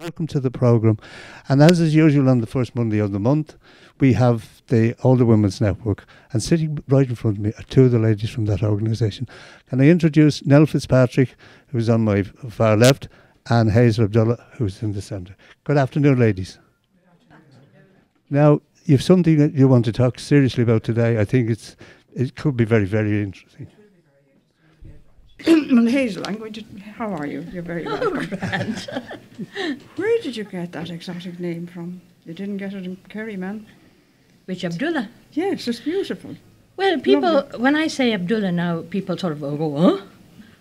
Welcome to the programme. And as is usual on the first Monday of the month, we have the Older Women's Network. And sitting right in front of me are two of the ladies from that organisation. Can I introduce Nell Fitzpatrick, who's on my far left, and Hazel Abdullah, who's in the centre. Good afternoon, ladies. Now, you've something that you want to talk seriously about today. I think it's it could be very, very interesting. Well, Hazel, I'm going to. How are you? You're very Oh, welcome. Where did you get that exotic name from? You didn't get it in Kerry, man. Which Abdullah? Yes, it's beautiful. Well, people, Lovely. when I say Abdullah now, people sort of go, huh?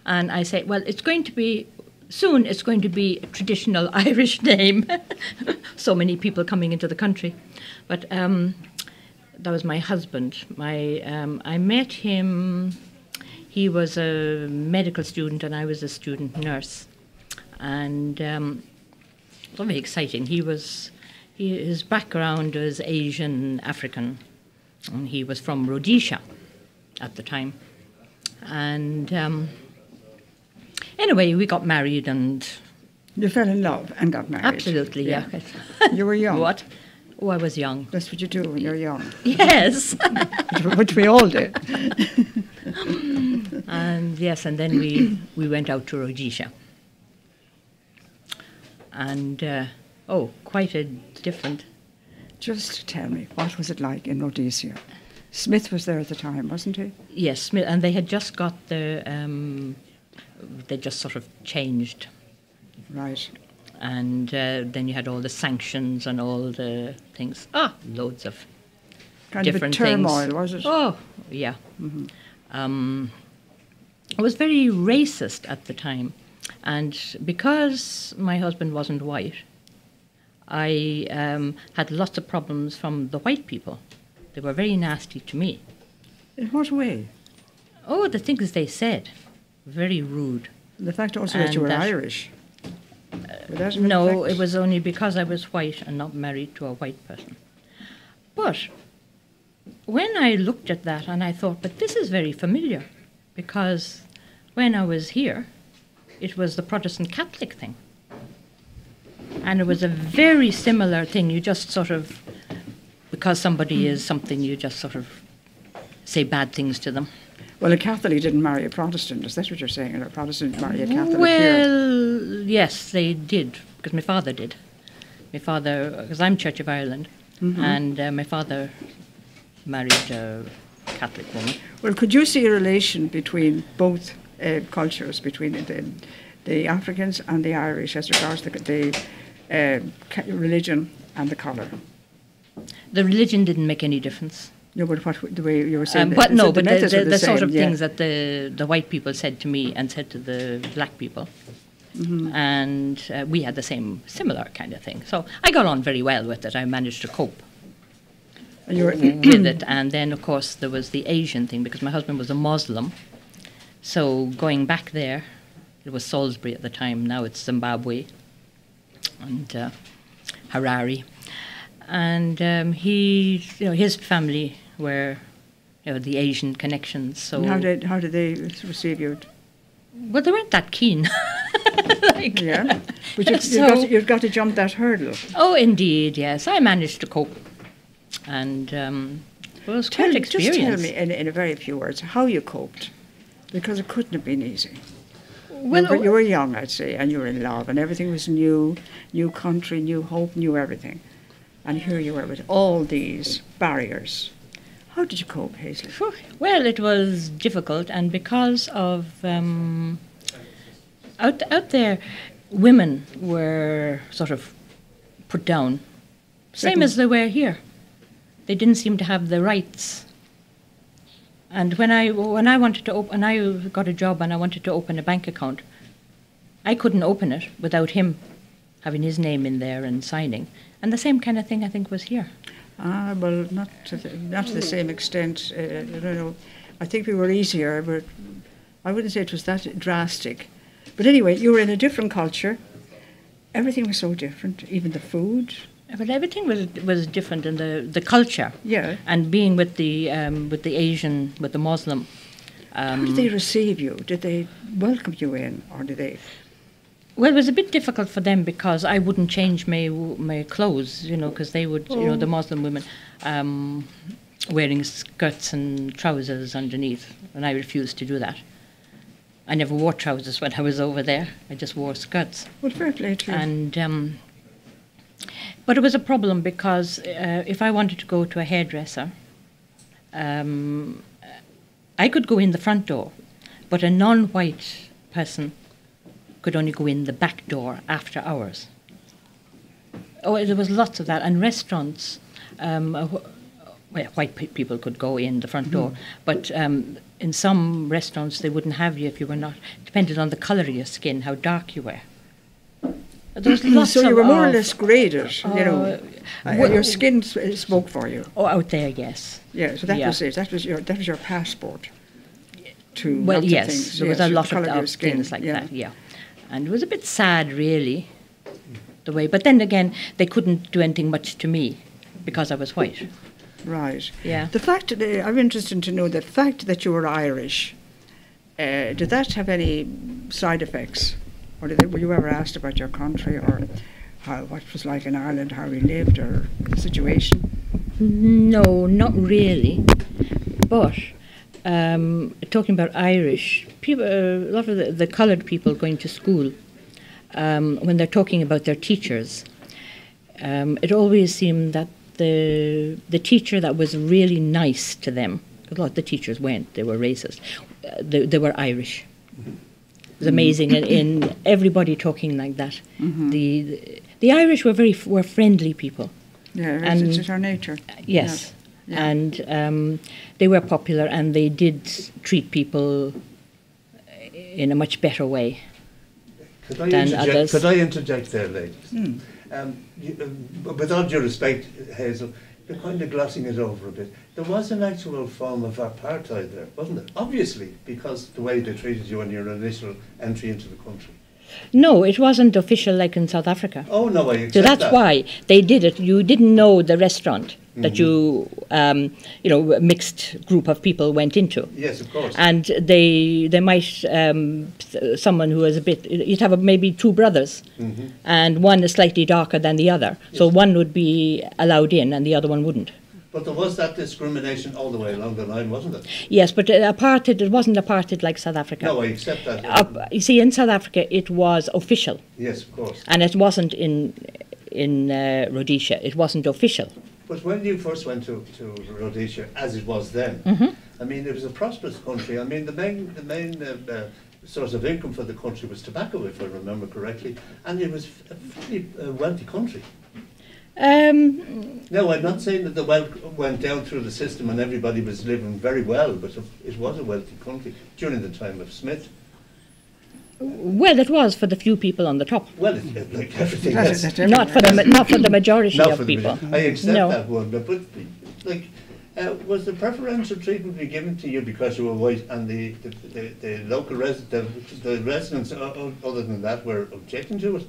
And I say, well, it's going to be, soon it's going to be a traditional Irish name. so many people coming into the country. But um, that was my husband. My, um, I met him, he was a medical student and I was a student nurse. And um, it was very exciting. He was, he, his background was Asian, African, and he was from Rhodesia at the time. And um, anyway, we got married, and You fell in love and got married. absolutely, yeah. You were young. what? Oh, I was young. That's what you do when you're young, Yes. which- we all did. and yes, and then we, we went out to Rhodesia. And, uh, oh, quite a different. Just tell me, what was it like in Rhodesia? Smith was there at the time, wasn't he? Yes, Smith, and they had just got the, um, they just sort of changed Right. and uh, then you had all the sanctions and all the things. Ah, loads of Kind different of a turmoil, things. was it? Oh, yeah. Um, it was very racist at the time, and because my husband wasn't white, I um, had lots of problems from the white people. They were very nasty to me. In what way? Oh, the things they said, very rude. The fact also that you were that- Irish. Have No, it was only because I was white and not married to a white person. But when I looked at that and I thought, but this is very familiar because when I was here, it was the Protestant Catholic thing. And it was a very similar thing. You just sort of, because somebody is something, you just sort of say bad things to them. Well, a Catholic didn't marry a Protestant. Is that what you're saying? A Protestant marry a Catholic here? Well, yes, they did, because my father did. My father, because I'm Church of Ireland, Mm-hmm. and uh, my father married a Catholic woman. Well, could you see a relation between both uh, cultures, between the, the Africans and the Irish, as regards the, the uh, religion and the colour? The religion didn't make any difference. No, but what the way you were saying? Um, but the- no, the but the, the, the sort same, of yeah. things that the, the white people said to me and said to the black people. Mm-hmm. And uh, we had the same, similar kind of thing. So I got on very well with it. I managed to cope. Were, with it. And then, of course, there was the Asian thing because my husband was a Muslim. So going back there, it was Salisbury at the time. Now it's Zimbabwe and uh, Harare. And um, he, you know, his family were, you know, the Asian connections. So and how did how did they receive you? well, they weren't that keen. like, Yeah, but you, So- you've, got got to jump that hurdle. Oh, indeed, yes. I managed to cope, and um, it was Tell, quite just tell me in, in a very few words how you coped, because it couldn't have been easy. Well, you, were, you were young, I'd say, and you were in love, and everything was new, new country, new hope, new everything. And here you were with all these barriers. How did you cope, Hazel? Well, it was difficult, and because of um, out out there, women were sort of put down, same as they were here. They didn't seem to have the rights. And when I when I wanted to open, and I got a job and I wanted to open a bank account, I couldn't open it without him having his name in there and signing. And the same kind of thing I think was here. Ah, well, not to the, not to the same extent. Uh, I don't know. I think we were easier, but I wouldn't say it was that drastic. But anyway, you were in a different culture. Everything was so different, even the food. But everything was was different in the, the culture. Yeah. And being with the um, with the Asian with the Muslim, How um, did they receive you? Did they welcome you in, or did they? Well, it was a bit difficult for them because I wouldn't change my my clothes, you know, because they would, you know, the Muslim women um, wearing skirts and trousers underneath, and I refused to do that. I never wore trousers when I was over there. I just wore skirts, Well, fair play to you. and um, but it was a problem because uh, if I wanted to go to a hairdresser, um, I could go in the front door, but a non-white person could only go in the back door after hours. Oh, there was lots of that, and restaurants. Um, uh, well, white pe- people could go in the front door, but um, in some restaurants they wouldn't have you if you were not. Depended on the colour of your skin, how dark you were. There was lots so you were more or less graded, you know. Uh, your skin uh, spoke for you. Oh, out there, yes. Yeah, so that Yeah. was it. That was your that was your passport. To Well, yes, things. there was a lot of, of your of skin. things like yeah. that, yeah. And it was a bit sad, really, the way. But then again, they couldn't do anything much to me because I was white. Right. Yeah. The fact that uh, I'm interested to know the fact that you were Irish. Uh, did that have any side effects, or did, were you ever asked about your country or how what it was like in Ireland, how we lived, or the situation? No, not really. But um, talking about Irish, people, a lot of the, the coloured people going to school, um, when they're talking about their teachers, um, it always seemed that the the teacher that was really nice to them, a lot of the teachers weren't, they were racist, uh, they, they were Irish. It was amazing, and in everybody talking like that. The, the Irish were very f- were friendly people. Yeah, it's, And- it's our nature. Yes. Yeah. And um, they were popular and they did treat people in a much better way. Could I, than interject, others. could I interject there, ladies? Um, you, uh, with all due respect, Hazel, you're kind of glossing it over a bit. There was an actual form of apartheid there, wasn't it? Obviously, because the way they treated you on your initial entry into the country. No, it wasn't official like in South Africa. Oh no, I So that's that. why they did it. You didn't know the restaurant that Mhm. you, um, you know, a mixed group of people went into. Yes, of course. And they they might um, someone who was a bit you'd have a, maybe two brothers, Mhm. and one is slightly darker than the other. So one would be allowed in, and the other one wouldn't. But there was that discrimination all the way along the line, wasn't it? Yes, but uh, apartheid, it wasn't apartheid like South Africa. No, I accept that. Up, you see, in South Africa, it was official, yes, of course. and it wasn't in in uh, Rhodesia. It wasn't official. But when you first went to, to Rhodesia, as it was then, Mhm. I mean, it was a prosperous country. I mean, the main, the main uh, uh, source of income for the country was tobacco, if I remember correctly, and it was a fairly uh, wealthy country. Um, Now, I'm not saying that the wealth went down through the system and everybody was living very well, but it was a wealthy country during the time of Smith. well, it was for the few people on the top, Well, it, it- like everything else. not for the not for the majority Not of for the people. major- I accept No. that one, but, but like, uh, was the preferential treatment be given to you because you were white, and the the, the, the local res- the, the residents, o- o- other than that, were objecting to it?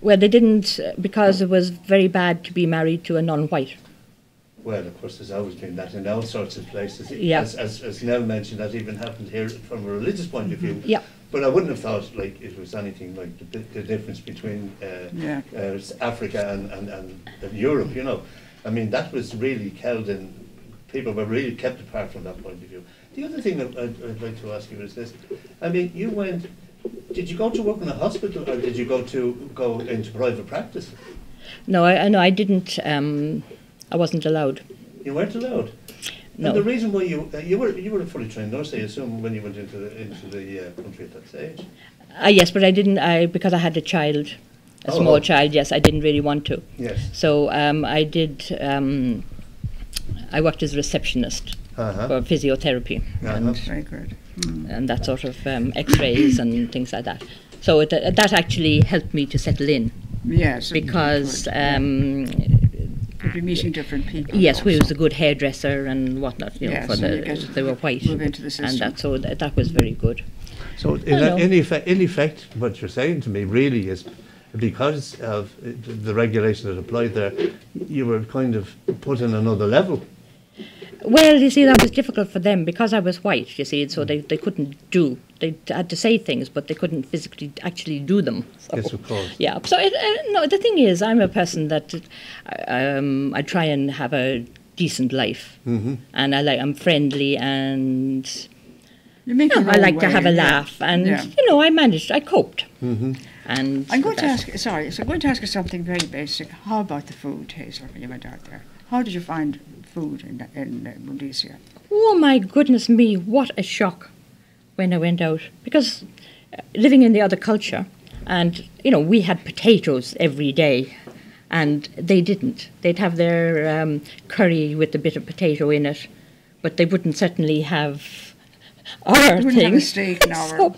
Well, they didn't uh, because it was very bad to be married to a non-white. Well, of course, there's always been that in all sorts of places. Yeah. As, as, as Nell mentioned, that even happened here from a religious point of view. Yeah. But I wouldn't have thought like it was anything like the, the difference between uh, Yeah. uh, Africa and, and, and, and Europe, you know. I mean, that was really held in, people were really kept apart from that point of view. The other thing that I'd, I'd like to ask you is this. I mean, you went, did you go to work in a hospital or did you go to go into private practice? No, I, I no, I didn't. Um, I wasn't allowed. You weren't allowed. No. And the reason why you uh, you were you were a fully trained nurse, I assume, when you went into the into the uh, country at that stage. Ah, yes, but I didn't. I because I had a child, a Oh. small child. Yes, I didn't really want to. Yes. So um, I did. Um, I worked as a receptionist Uh-huh. for physiotherapy Uh-huh. and, Very good. Mm. and that sort of um, X-rays and things like that. So it, uh, that actually helped me to settle in Yes. because would, yeah. um, You'd be meeting different people. yes, we also. was a good hairdresser and whatnot. You know, for and you the they were white move into the and that so that, that was very good. So in, Hello. in, effect, in effect, what you're saying to me really is because of the regulation that applied there, you were kind of put in another level. Well, you see, that was difficult for them because I was white. You see, so they, they couldn't do They had to say things, but they couldn't physically actually do them. So, Yes, of course. Yeah. So it, uh, no, the thing is, I'm a person that uh, um, I try and have a decent life, Mm-hmm. and I like I'm friendly and You make yeah, your I own like to have a yeah. laugh, and Yeah. you know, I managed, I coped, Mm-hmm. and I'm going to that- ask. Sorry, so I'm going to ask you something very basic. How about the food, Hazel? When you went out there, how did you find food in in uh, Rhodesia? Oh my goodness me, what a shock when I went out. Because uh, living in the other culture, and you know, we had potatoes every day, and they didn't. They'd have their um, curry with a bit of potato in it, but they wouldn't certainly have our You wouldn't have a steak now or So,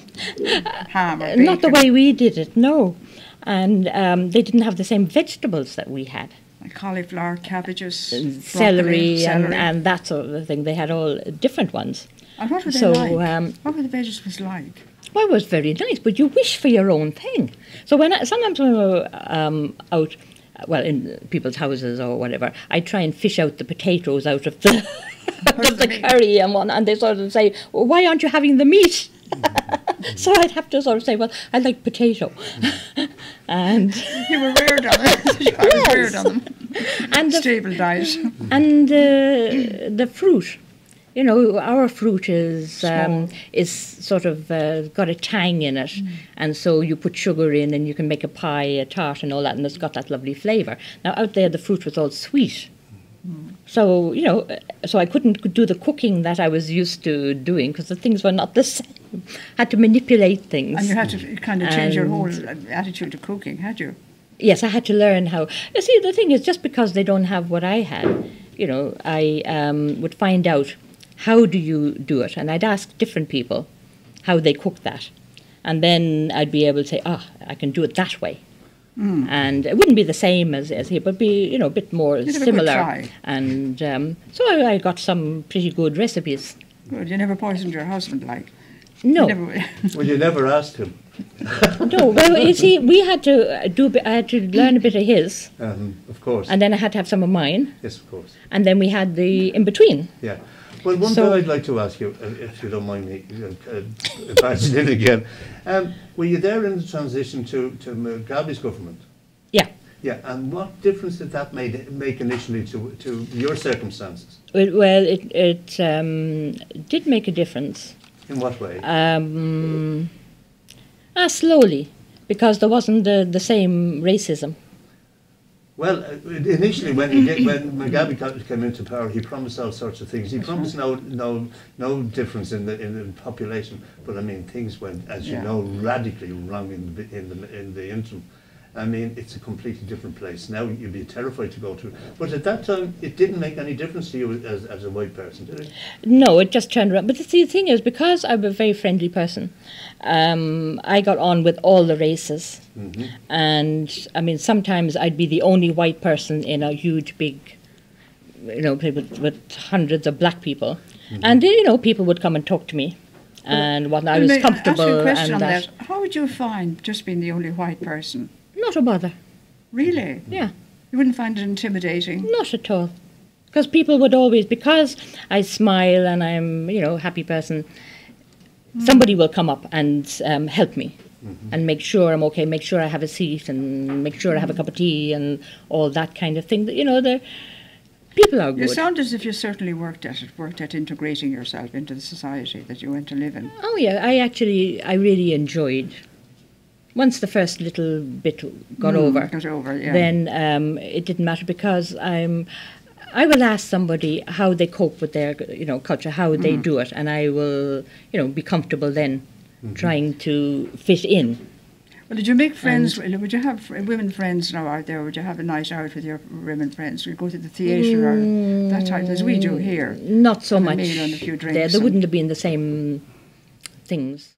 ham or not the way we did it, no. And um, they didn't have the same vegetables that we had. Like cauliflower, cabbages, broccoli, celery, and, celery. and that sort of thing. They had all different ones. And what were they so, like? um, what were the vegetables like? Well, it was very nice, but you wish for your own thing. So when I, sometimes when we were um, out, uh, well, in people's houses or whatever, I try and fish out the potatoes out of the, out of the curry and one, and they sort of say, well, "Why aren't you having the meat?" So I'd have to sort of say, "Well, I like potato," and You were reared on it. I was reared on them. and the Stable diet. and uh, the fruit. You know, our fruit is um, is sort of uh, got a tang in it, and so you put sugar in, and you can make a pie, a tart, and all that, and it's got that lovely flavour. Now out there, the fruit was all sweet, so you know, uh, so I couldn't do the cooking that I was used to doing because the things were not the same. Had to manipulate things. And you had to kind of change your whole attitude to cooking, had you? Yes, I had to learn how. You see, the thing is, just because they don't have what I had, you know, I um, would find out how do you do it, and I'd ask different people how they cook that, and then I'd be able to say, ah, I can do it that way. And it wouldn't be the same as, as here, but be you know a bit more a similar. try. And um, so I, I got some pretty good recipes. Good. You never poisoned your husband, like. No, You never, Well, you never asked him. no. Well, you see, we had to uh, do. I had to learn a bit of his, Um, of course. and then I had to have some of mine, yes, of course. and then we had the in between. Yeah. Well, one So- thing I'd like to ask you, uh, if you don't mind me uh, uh, barging again, um, were you there in the transition to, to Mugabe's government? Yeah. Yeah, and what difference did that made, make initially to, to your circumstances? It, well, it, it um, did make a difference. In what way? Um, ah, slowly, because there wasn't the, the same racism. Well, uh, initially when he get, when Mugabe came into power, he promised all sorts of things. He promised no no no difference in the in the population, but I mean things went, as you know, radically wrong in the in the in the interim. I mean, it's a completely different place now. You'd be terrified to go to. But at that time, it didn't make any difference to you as, as a white person, did it? No, it just turned around. But the the thing is, because I'm a very friendly person, um, I got on with all the races. Mm-hmm. And I mean, sometimes I'd be the only white person in a huge, big, you know, with, with hundreds of black people. And, you know, people would come and talk to me. And what I Well, was may I ask you a question and on that. that. How would you find just being the only white person? Not a bother. Really? Yeah. You wouldn't find it intimidating? Not at all. Because people would always, because I smile and I'm, you know, a happy person, somebody will come up and um, help me and make sure I'm okay, make sure I have a seat and make sure I have a cup of tea and all that kind of thing. You know, the people are good. You sound as if you certainly worked at it, worked at integrating yourself into the society that you went to live in. Oh yeah, I actually, I really enjoyed. Once the first little bit got Mm, over, Got over, yeah. then um, it didn't matter because I'm. I will ask somebody how they cope with their, you know, culture, how they Mm. do it, and I will, you know, be comfortable then, Mm-hmm. trying to fit in. Well, did you make friends? would you have women friends now out there? Would you have a night out with your women friends? Would you go to the theatre or that type, as we do here? Not so Have a much meal and a few there. drinks There and- wouldn't have been the same things.